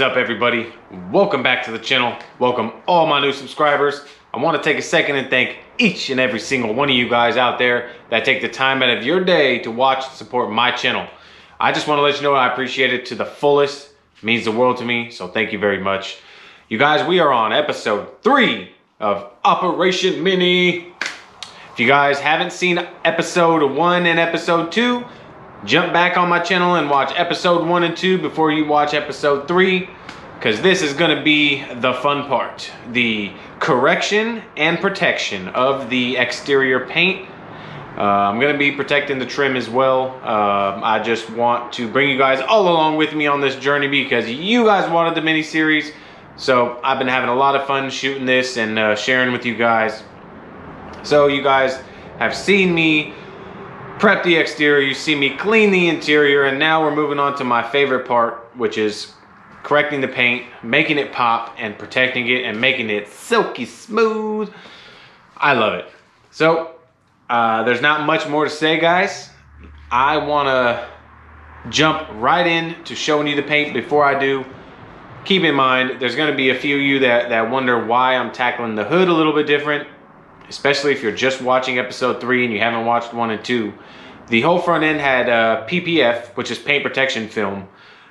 Is up everybody? Welcome back to the channel. Welcome all my new subscribers. I want to take a second and thank each and every single one of you guys out there that take the time out of your day to watch and support my channel. I just want to let you know I appreciate it to the fullest. It means the world to me, so thank you very much. You guys, we are on episode three of Operation Mini. If you guys haven't seen episode one and episode two, jump back on my channel and watch episode one and two before you watch episode three because this is going to be the fun part. The correction and protection of the exterior paint. Uh, i'm going to be protecting the trim as well. Uh, i just want to bring you guys all along with me on this journey because you guys wanted the mini series so i've been having a lot of fun shooting this and uh, sharing with you guys. So you guys have seen me prep the exterior, you see me clean the interior, and now we're moving on to my favorite part, which is correcting the paint, making it pop, and protecting it, and making it silky smooth. I love it. So, uh, there's not much more to say, guys. I want to jump right in to showing you the paint before I do. Keep in mind, there's going to be a few of you that, that wonder why I'm tackling the hood a little bit different especially if you're just watching episode three and you haven't watched one and two. The whole front end had uh, PPF, which is paint protection film,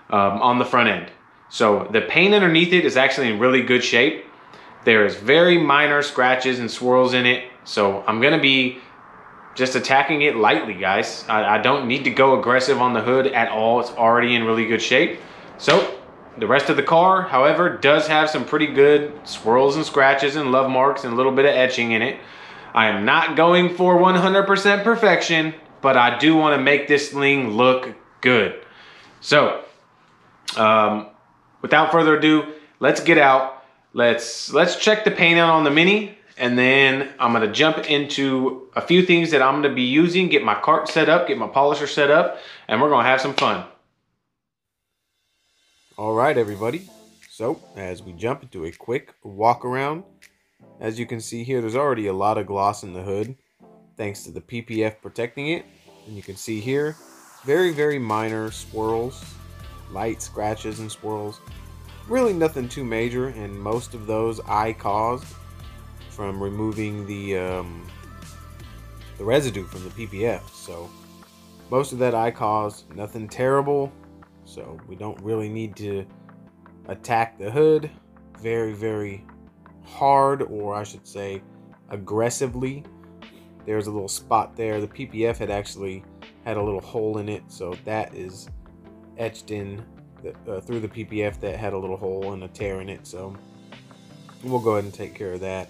um, on the front end. So the paint underneath it is actually in really good shape. There is very minor scratches and swirls in it. So I'm gonna be just attacking it lightly, guys. I, I don't need to go aggressive on the hood at all. It's already in really good shape. So the rest of the car, however, does have some pretty good swirls and scratches and love marks and a little bit of etching in it. I am not going for 100% perfection, but I do want to make this thing look good. So, um, without further ado, let's get out. Let's let's check the paint out on the Mini, and then I'm gonna jump into a few things that I'm gonna be using, get my cart set up, get my polisher set up, and we're gonna have some fun. All right, everybody. So as we jump into a quick walk around, as you can see here, there's already a lot of gloss in the hood, thanks to the PPF protecting it. And you can see here, very, very minor swirls, light scratches and swirls. Really nothing too major, and most of those I caused from removing the um, the residue from the PPF. So most of that I caused, nothing terrible, so we don't really need to attack the hood very, very hard, or I should say aggressively. There's a little spot there. The PPF had actually had a little hole in it, so that is etched in the, uh, through the PPF that had a little hole and a tear in it. So we'll go ahead and take care of that.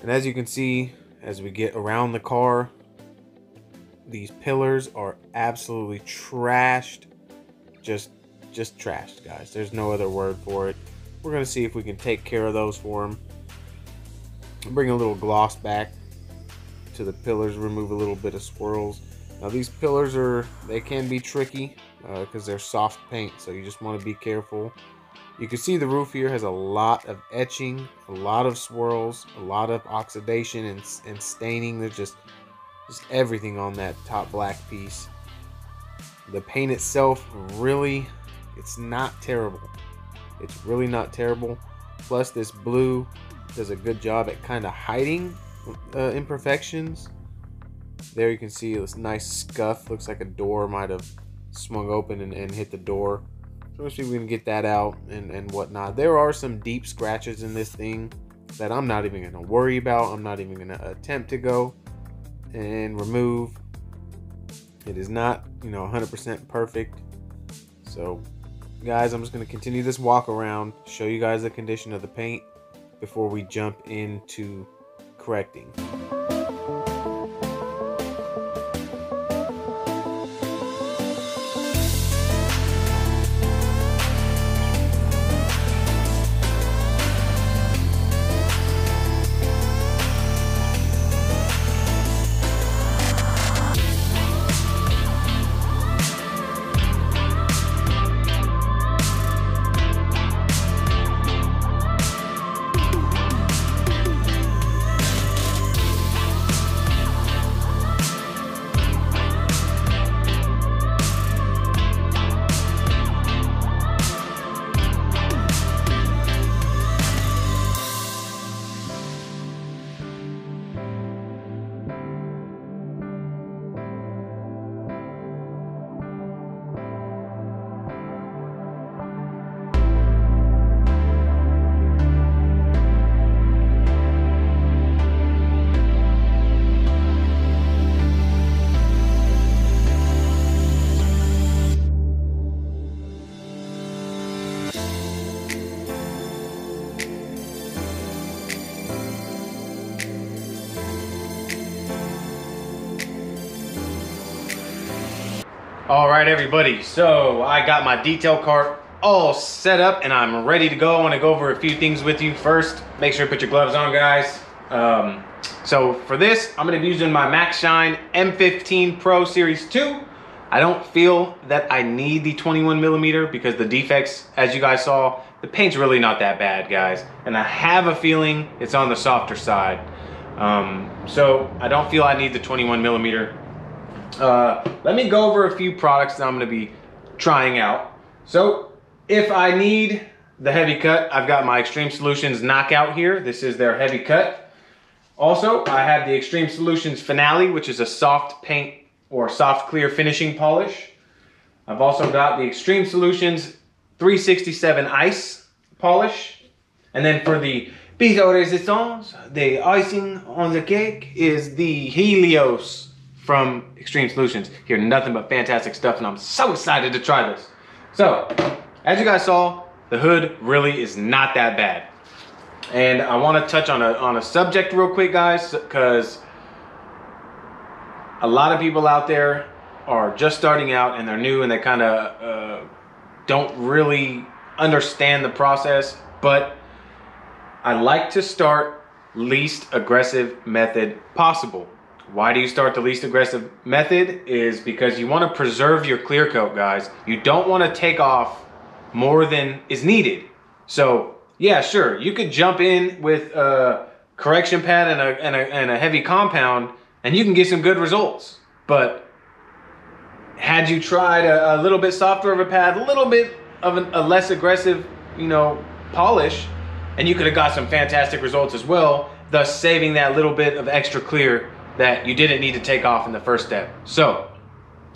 And as you can see, as we get around the car, these pillars are absolutely trashed just just trashed, guys. There's no other word for it. We're to see if we can take care of those for him. Bring a little gloss back to the pillars, remove a little bit of swirls. Now these pillars are, they can be tricky because uh, they're soft paint, so you just want to be careful. You can see the roof here has a lot of etching, a lot of swirls, a lot of oxidation and, and staining. There's just, just everything on that top black piece. The paint itself really, it's not terrible. It's really not terrible. Plus this blue does a good job at kind of hiding uh, imperfections. There you can see this nice scuff. Looks like a door might have swung open and, and hit the door. So see if we can get that out and, and whatnot. There are some deep scratches in this thing that I'm not even going to worry about. I'm not even going to attempt to go and remove. It is not, you know, 100% perfect. So, guys, I'm just going to continue this walk around, show you guys the condition of the paint before we jump into correcting. All right, everybody. So I got my detail cart all set up and I'm ready to go. I want to go over a few things with you. First, make sure you put your gloves on, guys. Um, so for this, I'm going to be using my Maxshine M15 Pro Series 2. I don't feel that I need the 21 millimeter because the defects, as you guys saw, the paint's really not that bad, guys. And I have a feeling it's on the softer side. Um, so I don't feel I need the 21 millimeter. Uh, let me go over a few products that I'm gonna be trying out. So if I need the heavy cut, I've got my Xtreme Solutions Knockout here. This is their heavy cut. Also, I have the Xtreme Solutions Finale, which is a soft paint or soft clear finishing polish. I've also got the Xtreme Solutions 367 Ice polish. And then for the piece resistance, the icing on the cake is the Helios from Xtreme Solutions. Hear nothing but fantastic stuff and I'm so excited to try this. So, as you guys saw, the hood really is not that bad. And I want to touch on a, on a subject real quick, guys, because a lot of people out there are just starting out and they're new and they kind of uh, don't really understand the process. But I like to start least aggressive method possible. Why do you start the least aggressive method? Is because you want to preserve your clear coat, guys. You don't want to take off more than is needed. So yeah, sure, you could jump in with a correction pad and a, and a, and a heavy compound and you can get some good results. But had you tried a, a little bit softer of a pad, a little bit of an, a less aggressive, you know, polish, and you could have got some fantastic results as well, thus saving that little bit of extra clear that you didn't need to take off in the first step. So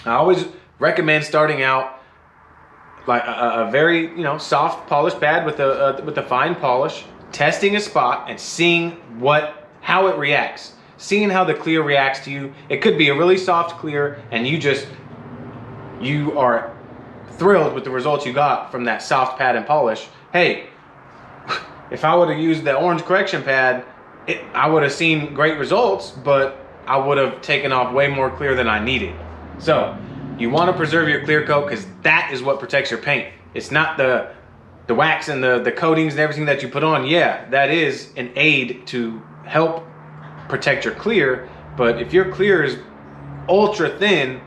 I always recommend starting out like a, a very you know soft polished pad with a, a with a fine polish, testing a spot and seeing what how it reacts, seeing how the clear reacts to you. It could be a really soft clear, and you just you are thrilled with the results you got from that soft pad and polish. Hey, if I would have used the orange correction pad, it, I would have seen great results, but I would have taken off way more clear than I needed. So you want to preserve your clear coat because that is what protects your paint. It's not the the wax and the, the coatings and everything that you put on. Yeah, that is an aid to help protect your clear. But if your clear is ultra thin,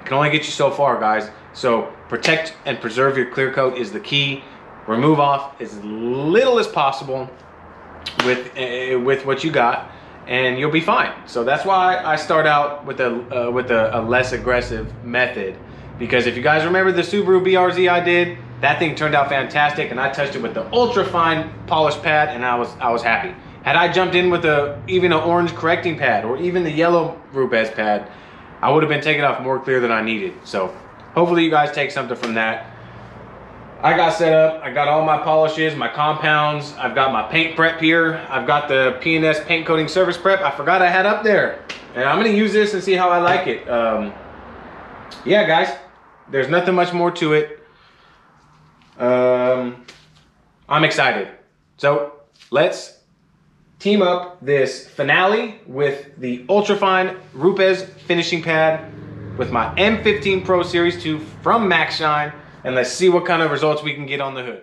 it can only get you so far, guys. So protect and preserve your clear coat is the key. Remove off as little as possible with uh, with what you got and you'll be fine. So that's why I start out with a uh, with a, a, less aggressive method. Because if you guys remember the Subaru BRZ I did, that thing turned out fantastic, and I touched it with the ultra fine polish pad, and I was I was happy. Had I jumped in with a even an orange correcting pad or even the yellow Rupes pad, I would have been taking off more clear than I needed. So hopefully you guys take something from that. I got set up. I got all my polishes, my compounds. I've got my paint prep here. I've got the P&S paint coating service prep. I forgot I had up there. And I'm gonna use this and see how I like it. Um, yeah, guys, there's nothing much more to it. Um, I'm excited. So let's team up this finale with the Ultrafine Rupes finishing pad with my M15 Pro Series 2 from Maxshine and let's see what kind of results we can get on the hood.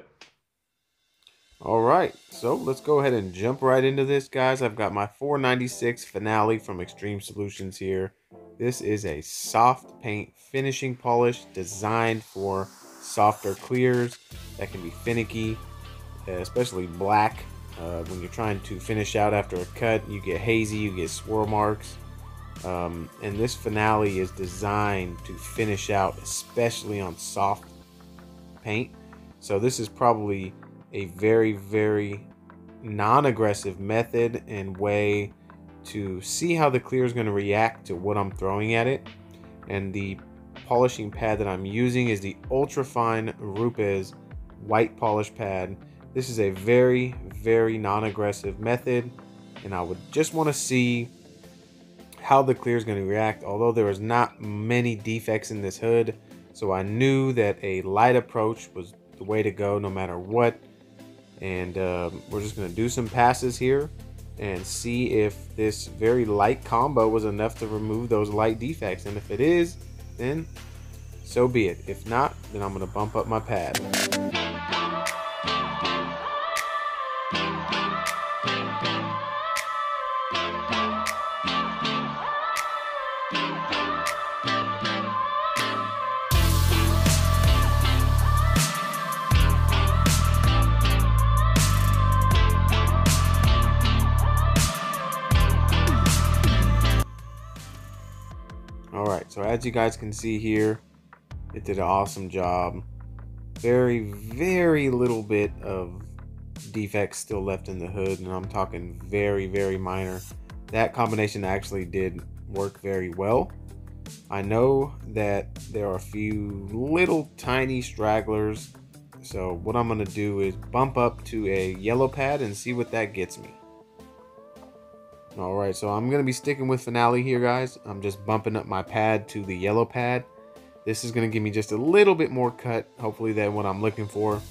All right, so let's go ahead and jump right into this, guys. I've got my 496 Finale from Xtreme Solutions here. This is a soft paint finishing polish designed for softer clears that can be finicky, especially black. Uh, when you're trying to finish out after a cut, you get hazy, you get swirl marks. Um, and this finale is designed to finish out, especially on soft paint. So this is probably a very, very non-aggressive method and way to see how the clear is going to react to what I'm throwing at it. And the polishing pad that I'm using is the Ultrafine Rupes white polish pad. This is a very, very non-aggressive method and I would just want to see how the clear is going to react. Although there is not many defects in this hood, so I knew that a light approach was the way to go no matter what. And um, we're just going to do some passes here and see if this very light combo was enough to remove those light defects. And if it is, then so be it. If not, then I'm going to bump up my pad. As you guys can see here, it did an awesome job. Very, very little bit of defects still left in the hood, and I'm talking very, very minor. That combination actually did work very well. I know that there are a few little tiny stragglers, so what I'm gonna do is bump up to a yellow pad and see what that gets me. All right, so I'm gonna be sticking with finale here, guys. I'm just bumping up my pad to the yellow pad. This is gonna give me just a little bit more cut, hopefully than what I'm looking for.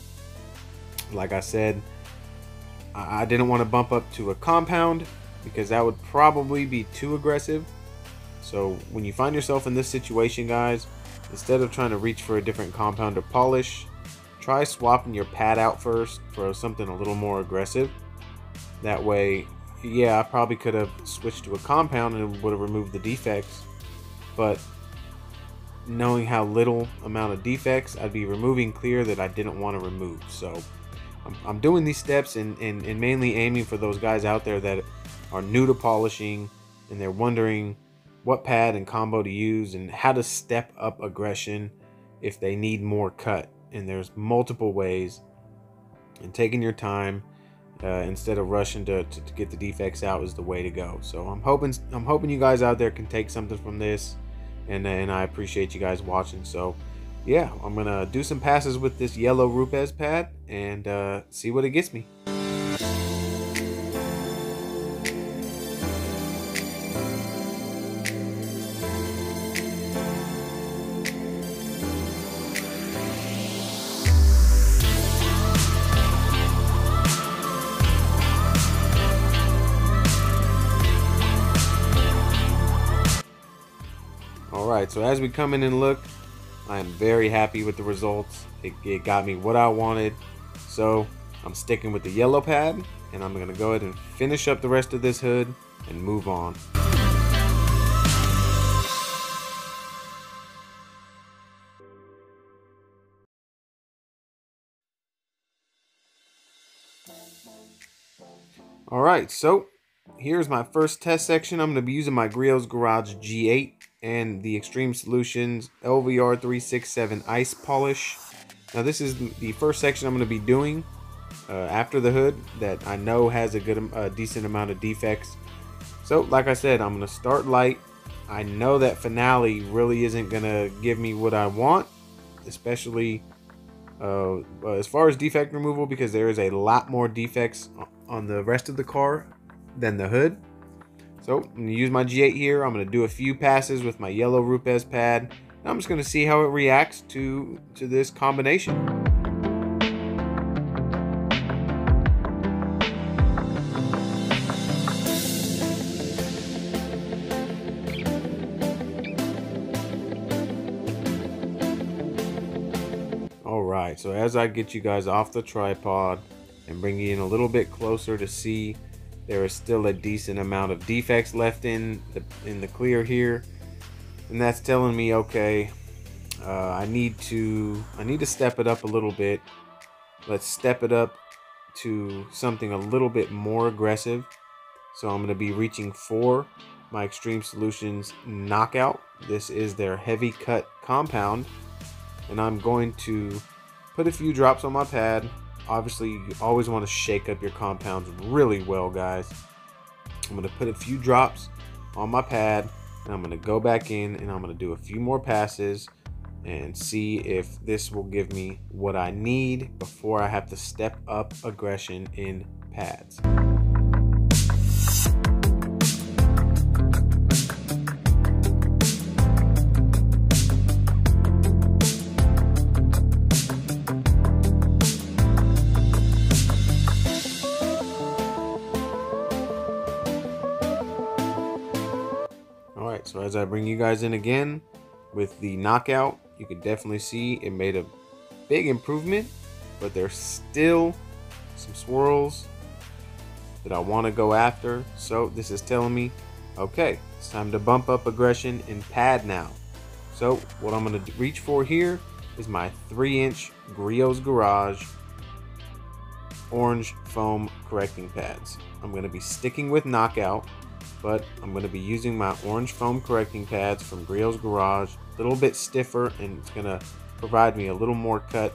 Like I said, I didn't want to bump up to a compound because that would probably be too aggressive. So when you find yourself in this situation, guys, instead of trying to reach for a different compound or polish, try swapping your pad out first for something a little more aggressive. That way yeah, I probably could have switched to a compound and would have removed the defects. But knowing how little amount of defects, I'd be removing clear that I didn't want to remove. So I'm, I'm doing these steps and, and, and mainly aiming for those guys out there that are new to polishing and they're wondering what pad and combo to use and how to step up aggression if they need more cut. And there's multiple ways and taking your time uh, instead of rushing to, to, to, get the defects out is the way to go. So I'm hoping I'm hoping you guys out there can take something from this, and and I appreciate you guys watching. So yeah, I'm gonna do some passes with this yellow Rupes pad and uh, see what it gets me. So as we come in and look, I am very happy with the results. It, it got me what I wanted. So I'm sticking with the yellow pad and I'm going to go ahead and finish up the rest of this hood and move on. Alright, so here's my first test section. I'm going to be using my Griot's Garage G8 and the Xtreme Solutions LVR 367 Ice Polish. Now this is the first section I'm going to be doing uh, after the hood that I know has a good, a decent amount of defects. So like I said, I'm going to start light. I know that finale really isn't going to give me what I want, especially uh, as far as defect removal because there is a lot more defects on the rest of the car than the hood. So I'm to use my G8 here. I'm going to do a few passes with my yellow Rupes pad. I'm just going to see how it reacts to, to this combination. Alright, so as I get you guys off the tripod and bring you in a little bit closer to see there is still a decent amount of defects left in the, in the clear here. And that's telling me, okay, uh, I need to I need to step it up a little bit. Let's step it up to something a little bit more aggressive. So I'm going to be reaching for my Xtreme Solutions Knockout. This is their heavy cut compound. And I'm going to put a few drops on my pad obviously you always want to shake up your compounds really well guys I'm gonna put a few drops on my pad and I'm gonna go back in and I'm gonna do a few more passes and see if this will give me what I need before I have to step up aggression in pads. So as I bring you guys in again, with the knockout, you can definitely see it made a big improvement, but there's still some swirls that I want to go after. So this is telling me, okay, it's time to bump up aggression in pad now. So what I'm going to reach for here is my 3 inch Griot's Garage orange foam correcting pads. I'm going to be sticking with knockout, but I'm going to be using my orange foam correcting pads from Griot's Garage. A little bit stiffer and it's going to provide me a little more cut.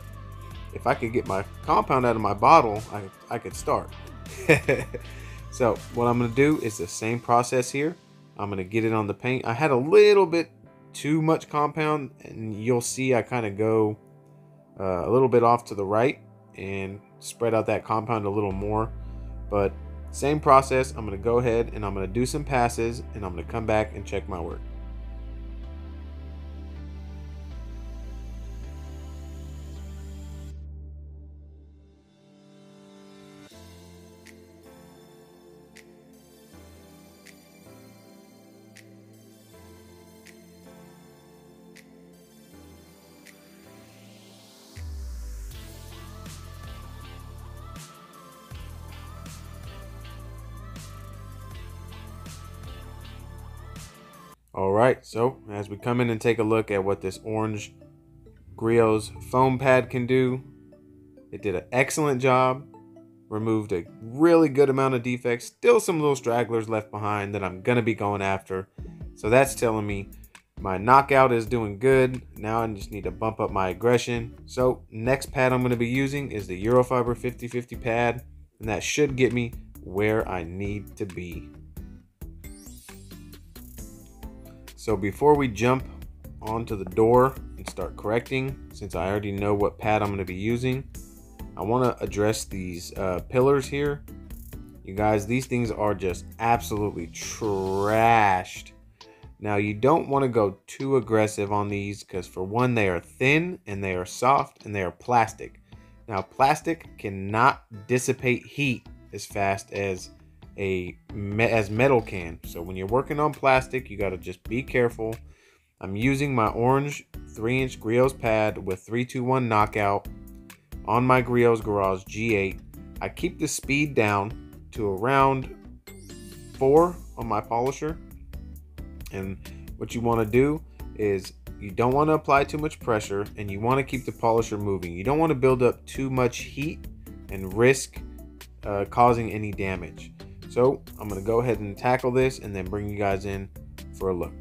If I could get my compound out of my bottle, I, I could start. so what I'm going to do is the same process here. I'm going to get it on the paint. I had a little bit too much compound and you'll see I kind of go uh, a little bit off to the right and spread out that compound a little more. But same process, I'm to go ahead and I'm to do some passes and I'm to come back and check my work. All right, so as we come in and take a look at what this orange Griot's foam pad can do, it did an excellent job, removed a really good amount of defects, still some little stragglers left behind that I'm gonna be going after. So that's telling me my knockout is doing good. Now I just need to bump up my aggression. So next pad I'm gonna be using is the Eurofiber 5050 pad, and that should get me where I need to be. So before we jump onto the door and start correcting, since I already know what pad I'm going to be using, I want to address these uh, pillars here. You guys, these things are just absolutely trashed. Now you don't want to go too aggressive on these because for one, they are thin and they are soft and they are plastic. Now plastic cannot dissipate heat as fast as a as metal can. So when you're working on plastic, you got to just be careful. I'm using my orange 3-inch Griot's pad with 321 knockout on my Griot's Garage G8. I keep the speed down to around 4 on my polisher. And what you want to do is you don't want to apply too much pressure and you want to keep the polisher moving. You don't want to build up too much heat and risk uh, causing any damage. So I'm going to go ahead and tackle this and then bring you guys in for a look.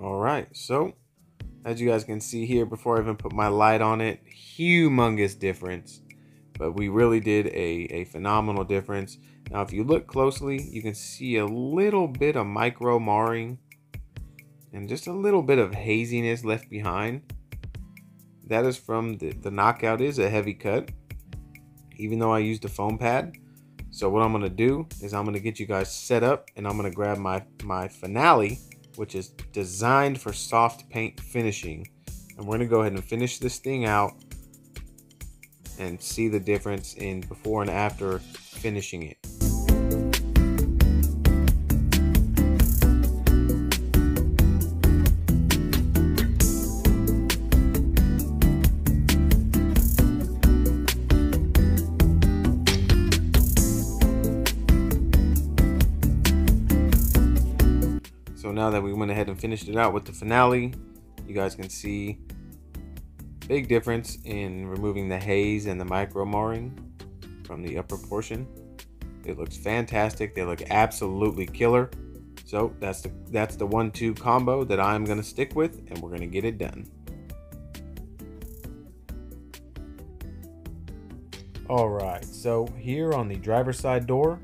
All right, so as you guys can see here, before I even put my light on it, humongous difference. But we really did a, a phenomenal difference. Now, if you look closely, you can see a little bit of micro marring and just a little bit of haziness left behind. That is from the, the knockout is a heavy cut, even though I used a foam pad. So what I'm gonna do is I'm gonna get you guys set up and I'm gonna grab my, my finale, which is designed for soft paint finishing. And we're gonna go ahead and finish this thing out and see the difference in before and after finishing it. So now that we went ahead and finished it out with the finale, you guys can see big difference in removing the haze and the micro marring from the upper portion. It looks fantastic. They look absolutely killer. So that's the that's the one-two combo that I'm gonna stick with, and we're gonna get it done. All right, so here on the driver's side door,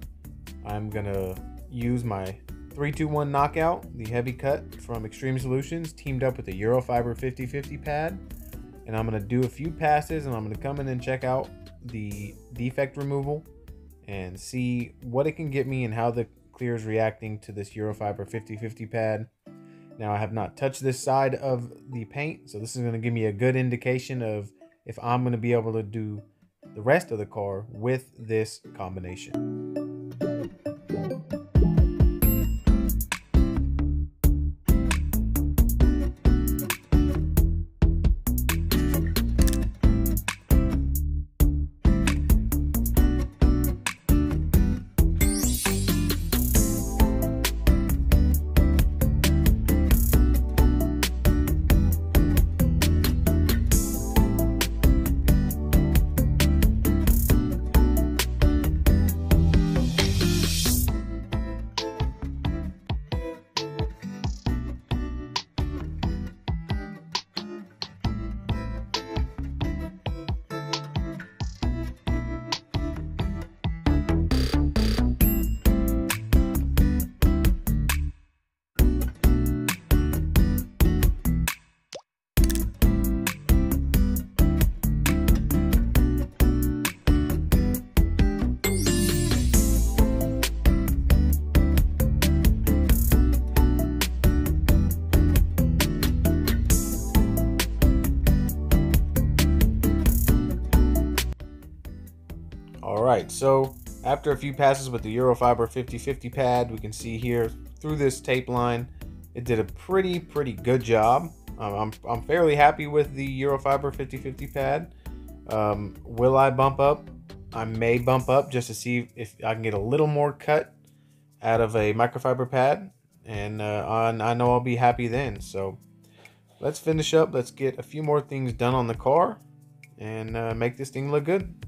I'm gonna use my 321 knockout, the heavy cut from Xtreme Solutions, teamed up with the Eurofiber 5050 pad. And I'm gonna do a few passes and I'm gonna come in and check out the defect removal and see what it can get me and how the clear is reacting to this Eurofiber 5050 pad. Now I have not touched this side of the paint, so this is going to give me a good indication of if I'm going to be able to do the rest of the car with this combination. All right, so after a few passes with the Eurofiber 5050 pad, we can see here through this tape line, it did a pretty, pretty good job. Um, I'm, I'm fairly happy with the Eurofiber 5050 pad. Um, will I bump up? I may bump up just to see if I can get a little more cut out of a microfiber pad. And uh, I know I'll be happy then. So let's finish up. Let's get a few more things done on the car and uh, make this thing look good.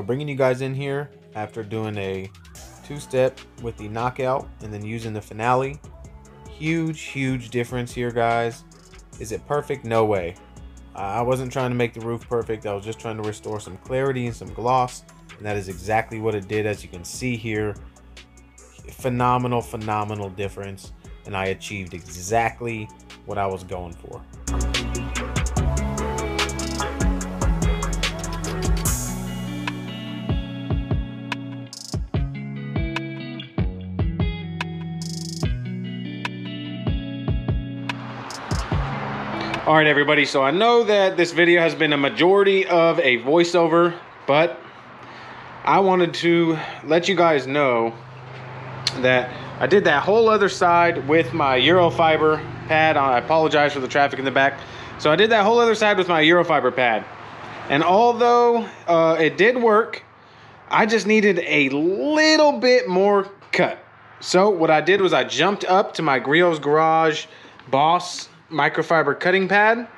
So bringing you guys in here after doing a two-step with the knockout and then using the finale. Huge, huge difference here, guys. Is it perfect? No way. I wasn't trying to make the roof perfect. I was just trying to restore some clarity and some gloss. And that is exactly what it did, as you can see here. Phenomenal, phenomenal difference. And I achieved exactly what I was going for. All right, everybody. So I know that this video has been a majority of a voiceover, but I wanted to let you guys know that I did that whole other side with my Eurofiber pad. I apologize for the traffic in the back. So I did that whole other side with my Eurofiber pad. And although uh, it did work, I just needed a little bit more cut. So what I did was I jumped up to my Griot's Garage Boss microfiber cutting pad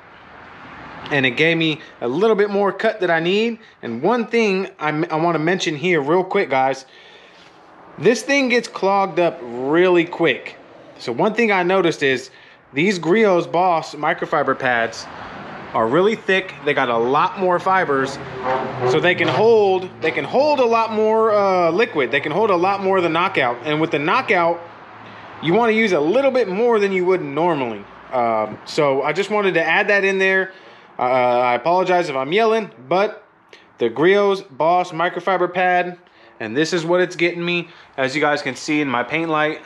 and it gave me a little bit more cut that I need. And one thing I, I want to mention here real quick, guys, this thing gets clogged up really quick. So one thing I noticed is these Griot's Boss microfiber pads are really thick. They got a lot more fibers, so they can hold they can hold a lot more uh, liquid. They can hold a lot more of the knockout. And with the knockout, you want to use a little bit more than you would normally. Um, so I just wanted to add that in there. Uh, I apologize if I'm yelling, but the Griot's Boss microfiber pad, and this is what it's getting me. As you guys can see in my paint light,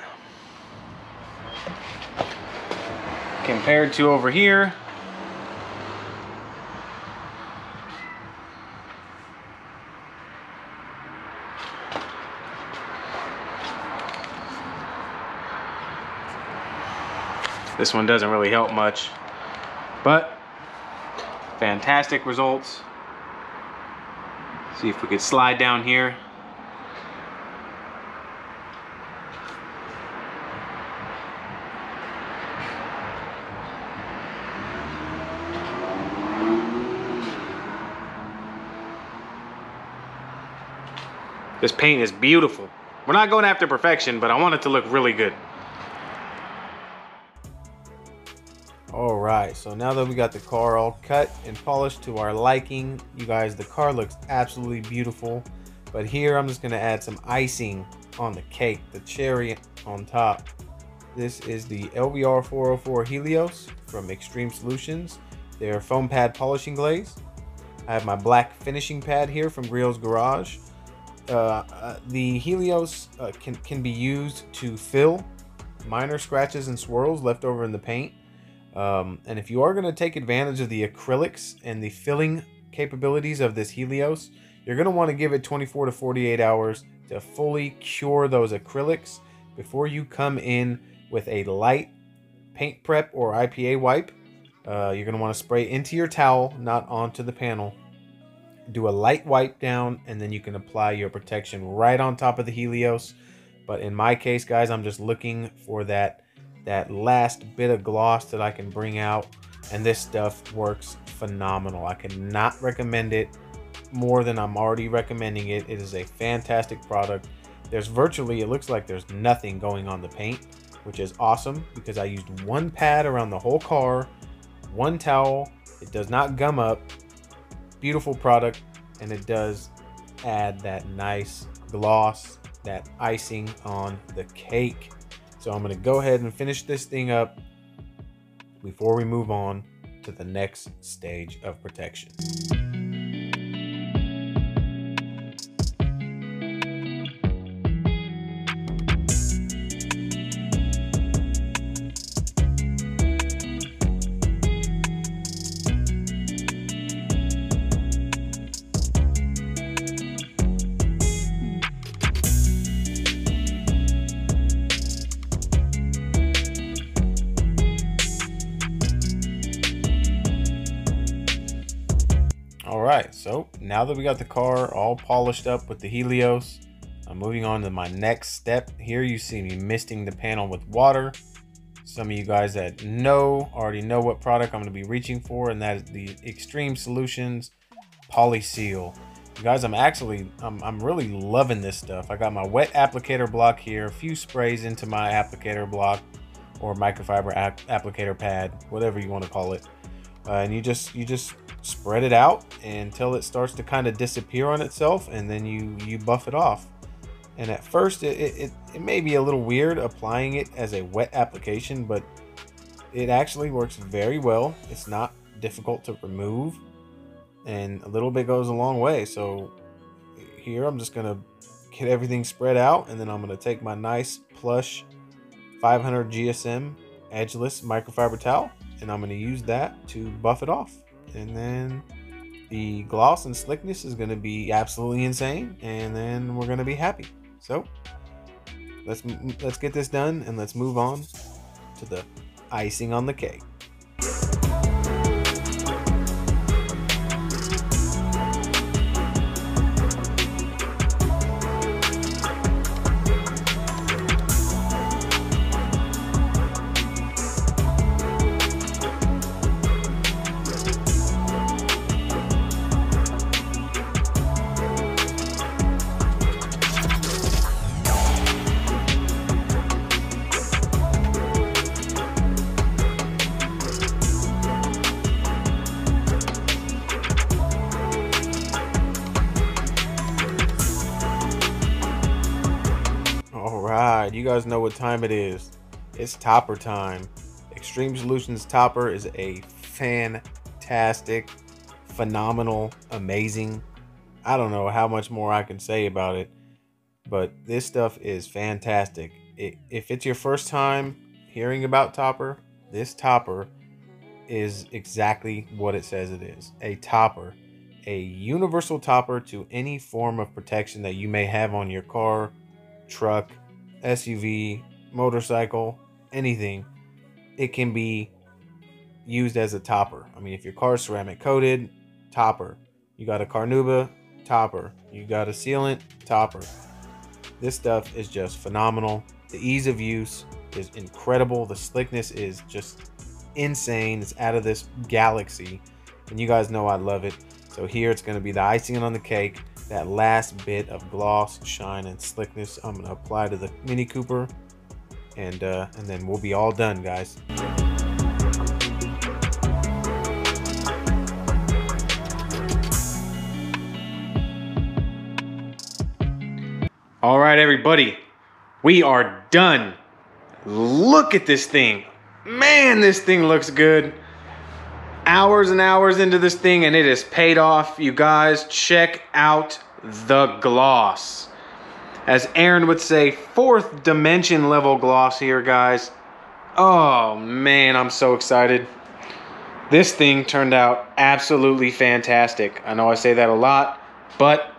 compared to over here, This one doesn't really help much, but fantastic results. See if we could slide down here. This paint is beautiful. We're not going after perfection, but I want it to look really good. All right, so now that we got the car all cut and polished to our liking, you guys, the car looks absolutely beautiful. But here I'm just gonna add some icing on the cake, the cherry on top. This is the LVR 404 Helios from Xtreme Solutions. They're foam pad polishing glaze. I have my black finishing pad here from Griot's Garage. Uh, uh, the Helios uh, can, can be used to fill minor scratches and swirls left over in the paint. Um, and if you are going to take advantage of the acrylics and the filling capabilities of this Helios, you're going to want to give it 24 to 48 hours to fully cure those acrylics before you come in with a light paint prep or IPA wipe. Uh, you're going to want to spray into your towel, not onto the panel. Do a light wipe down, and then you can apply your protection right on top of the Helios. But in my case, guys, I'm just looking for that that last bit of gloss that I can bring out. And this stuff works phenomenal. I cannot recommend it more than I'm already recommending it. It is a fantastic product. There's virtually, it looks like there's nothing going on the paint, which is awesome because I used one pad around the whole car, one towel. It does not gum up. Beautiful product. And it does add that nice gloss, that icing on the cake. So I'm going to go ahead and finish this thing up before we move on to the next stage of protection. Now that we got the car all polished up with the Helios, I'm moving on to my next step. Here you see me misting the panel with water. Some of you guys that know already know what product I'm going to be reaching for, and that is the Xtreme Solutions Poly Seal. You guys, I'm actually, I'm, I'm really loving this stuff. I got my wet applicator block here, a few sprays into my applicator block or microfiber applicator pad, whatever you want to call it. Uh, and you just, you just spread it out until it starts to kind of disappear on itself and then you you buff it off. And at first it, it, it may be a little weird applying it as a wet application but it actually works very well. It's not difficult to remove and a little bit goes a long way. So here I'm just gonna get everything spread out and then I'm gonna take my nice plush 500 GSM edgeless microfiber towel and I'm to use that to buff it off and then the gloss and slickness is going to be absolutely insane and then we're going to be happy. So let's let's get this done and let's move on to the icing on the cake guys know what time it is. It's topper time. Xtreme Solutions topper is a fantastic, phenomenal, amazing. I don't know how much more I can say about it, but this stuff is fantastic. It, if it's your first time hearing about topper, this topper is exactly what it says it is a topper, a universal topper to any form of protection that you may have on your car, truck, SUV, motorcycle, anything. It can be used as a topper. I mean, if your car's ceramic coated, topper. You got a carnauba, topper. You got a sealant, topper. This stuff is just phenomenal. The ease of use is incredible. The slickness is just insane. It's out of this galaxy. And you guys know I love it. So here it's going to be the icing on the cake. That last bit of gloss, shine, and slickness I'm to apply to the Mini Cooper. And, uh, and then we'll be all done, guys. All right, everybody, we are done. Look at this thing. Man, this thing looks good. Hours and hours into this thing, and it has paid off. You guys, check out the gloss. As Aaron would say, fourth dimension level gloss here, guys. Oh, man, I'm so excited. This thing turned out absolutely fantastic. I know I say that a lot, but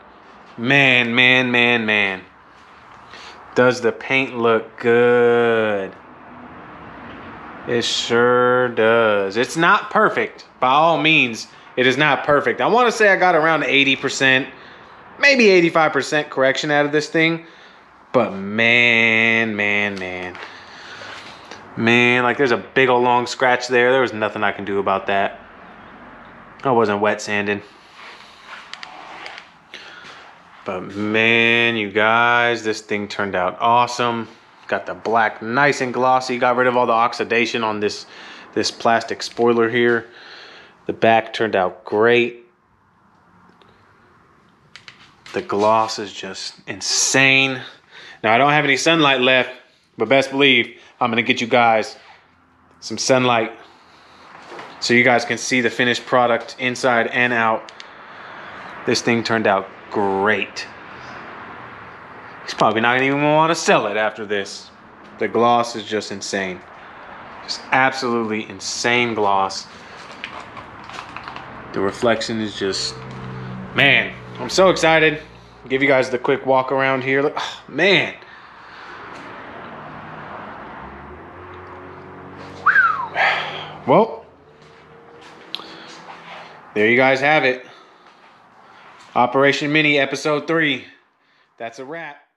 man, man, man, man. Does the paint look good? It sure does. It's not perfect. By all means, it is not perfect. I want to say I got around 80%, maybe 85% correction out of this thing. But man, man, man. Man, like there's a big old long scratch there. There was nothing I can do about that. I wasn't wet sanding. But man, you guys, this thing turned out awesome. Got the black nice and glossy. Got rid of all the oxidation on this, this plastic spoiler here. The back turned out great. The gloss is just insane. Now, I don't have any sunlight left, but best believe I'm going to get you guys some sunlight so you guys can see the finished product inside and out. This thing turned out great. He's probably not even gonna want to sell it after this. The gloss is just insane. Just absolutely insane gloss. The reflection is just, man, I'm so excited. Give you guys the quick walk around here. Look, oh, man. Well, there you guys have it. Operation Mini Episode 3. That's a wrap.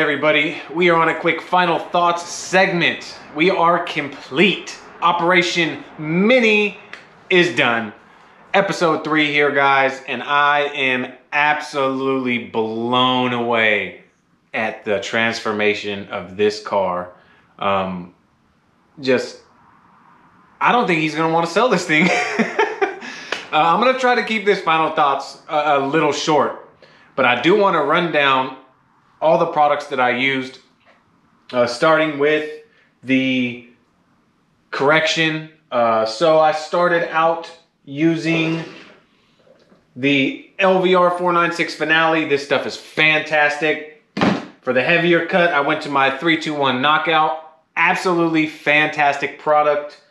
Everybody, we are on a quick final thoughts segment. We are complete. Operation Mini is done. Episode three here, guys, and I am absolutely blown away at the transformation of this car. Um, just, I don't think he's gonna want to sell this thing. uh, I'm gonna try to keep this final thoughts a, a little short, but I do want to run down all the products that I used, uh, starting with the correction. Uh, so I started out using the LVR 496 Finale. This stuff is fantastic. For the heavier cut, I went to my 321 Knockout. Absolutely fantastic product.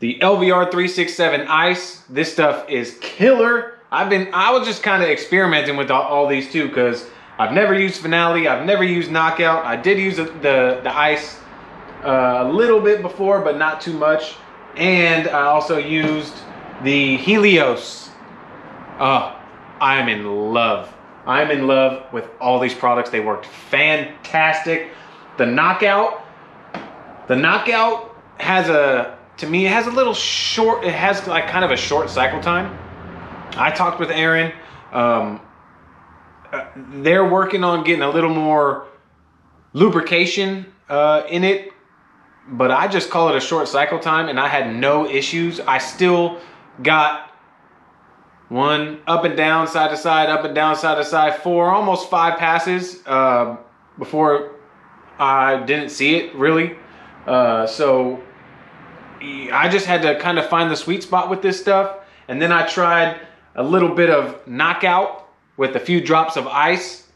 The LVR 367 Ice. This stuff is killer. I've been, I was just kind of experimenting with all, all these too because I've never used Finale. I've never used Knockout. I did use the, the, the Ice uh, a little bit before, but not too much. And I also used the Helios. Oh, I'm in love. I'm in love with all these products. They worked fantastic. The Knockout, the Knockout has a, to me, it has a little short, it has like kind of a short cycle time I talked with Aaron. Um, uh, they're working on getting a little more lubrication uh, in it, but I just call it a short cycle time, and I had no issues. I still got one up and down, side to side, up and down, side to side, four, almost five passes uh, before I didn't see it really. Uh, so I just had to kind of find the sweet spot with this stuff. And then I tried a little bit of knockout with a few drops of ice.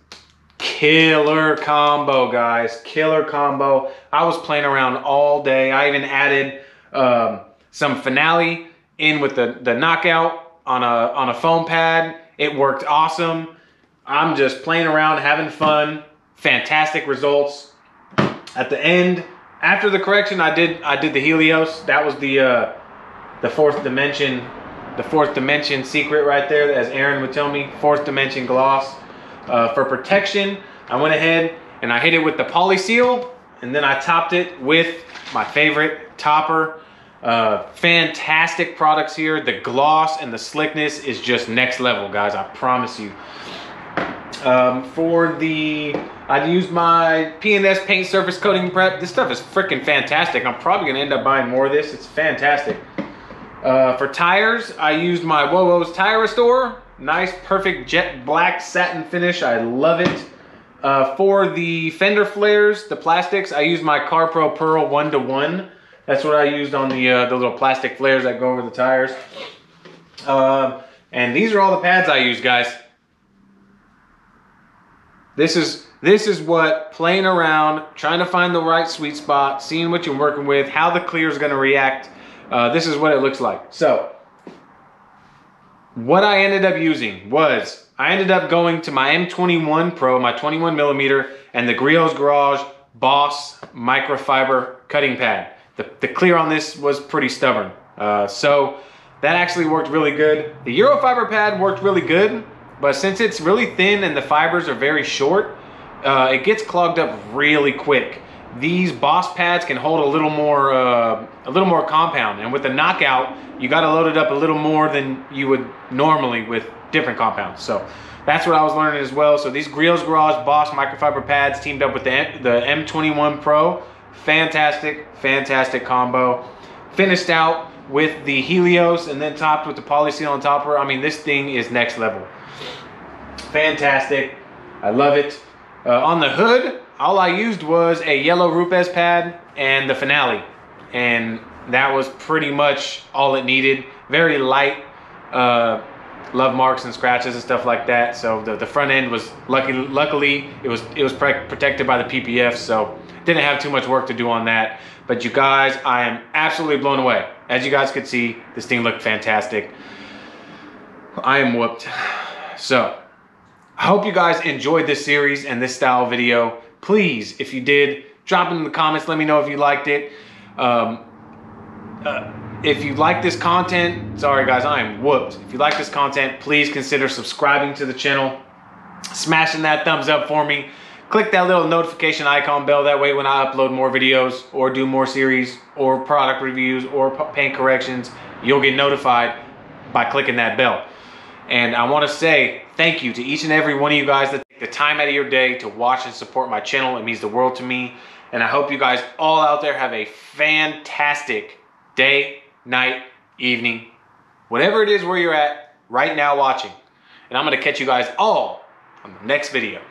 Killer combo, guys. Killer combo. I was playing around all day. I even added um, some finale in with the, the knockout on a, on a foam pad. It worked awesome. I'm just playing around, having fun. Fantastic results. At the end, after the correction, I did I did the Helios. That was the uh, the fourth dimension the fourth dimension secret right there, as Aaron would tell me, fourth dimension gloss. Uh, for protection, I went ahead and I hit it with the poly seal and then I topped it with my favorite topper. Uh, fantastic products here. The gloss and the slickness is just next level, guys. I promise you. Um, for the, I used my P&S paint surface coating prep. This stuff is freaking fantastic. I'm probably gonna end up buying more of this. It's fantastic. Uh, for tires, I used my Wowo's Tire Restore. Nice, perfect jet black satin finish. I love it. Uh, for the fender flares, the plastics, I used my CarPro Pearl one-to-one. That's what I used on the, uh, the little plastic flares that go over the tires. Uh, and these are all the pads I use, guys. This is this is what playing around, trying to find the right sweet spot, seeing what you're working with, how the clear is going to react uh, this is what it looks like. So what I ended up using was I ended up going to my M21 Pro, my 21 millimeter, and the Griot's Garage Boss microfiber cutting pad. The, the clear on this was pretty stubborn. Uh, so that actually worked really good. The Eurofiber pad worked really good, but since it's really thin and the fibers are very short, uh, it gets clogged up really quick these boss pads can hold a little more uh, a little more compound. And with the knockout you got to load it up a little more than you would normally with different compounds. So that's what I was learning as well. So these Griot's Garage Boss microfiber pads teamed up with the, the M21 Pro. Fantastic fantastic combo. Finished out with the Helios and then topped with the polyseal on topper. I mean this thing is next level. Fantastic. I love it. Uh, on the hood all I used was a yellow Rupes pad and the finale. And that was pretty much all it needed. Very light uh, love marks and scratches and stuff like that. So the, the front end was lucky. Luckily, it was it was protected by the PPF, so didn't have too much work to do on that. But you guys, I am absolutely blown away. As you guys could see, this thing looked fantastic. I am whooped. So, I hope you guys enjoyed this series and this style video please, if you did, drop it in the comments. Let me know if you liked it. Um, uh, if you like this content, sorry guys, I am whooped. If you like this content, please consider subscribing to the channel. smashing that thumbs up for me. Click that little notification icon bell. That way when I upload more videos or do more series or product reviews or paint corrections, you'll get notified by clicking that bell. And I want to say thank you to each and every one of you guys that the time out of your day to watch and support my channel. It means the world to me. And I hope you guys all out there have a fantastic day, night, evening, whatever it is where you're at right now watching. And I'm going to catch you guys all on the next video.